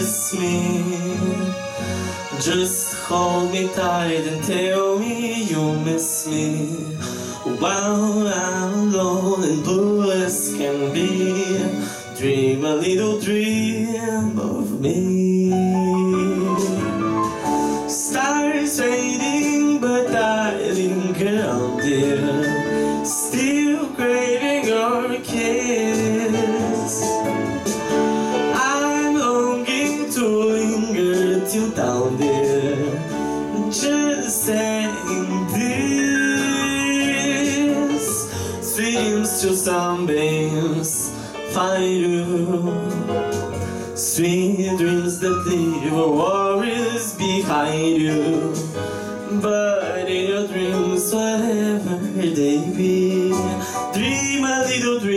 Kiss me. Just hold me tight and tell me you miss me. While I'm alone and blue as can be, dream a little dream of me. Stars fading, but I linger on dear, still craving your kiss. Linger till down there, just saying this. Streams to sunbeams, find you. Sweet dreams that leave worries behind you. But in your dreams, whatever they be, dream a little dream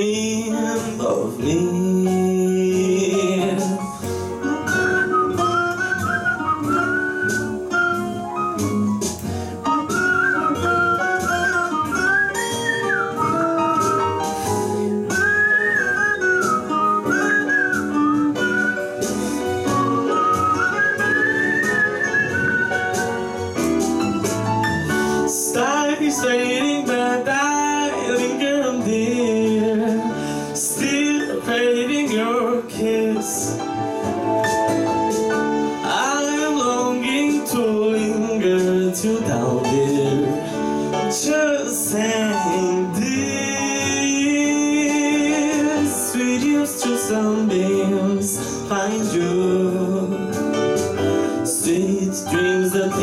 But I linger on dear, still craving your kiss. I'm longing to linger till down just saying this. Sweet to sunbeams, find you. Sweet dreams that